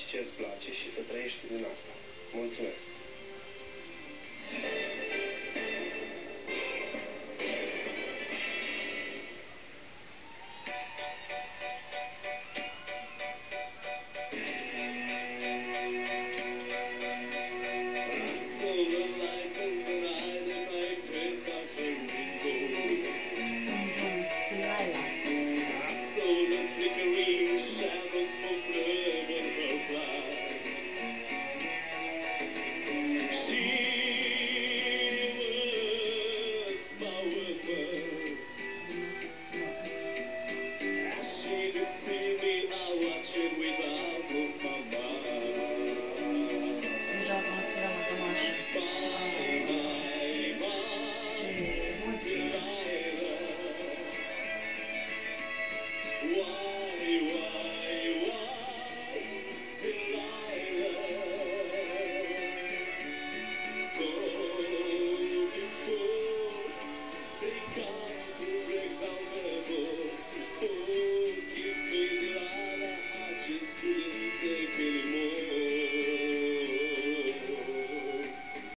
faci ce îți place și să trăiești din asta. Mulțumesc!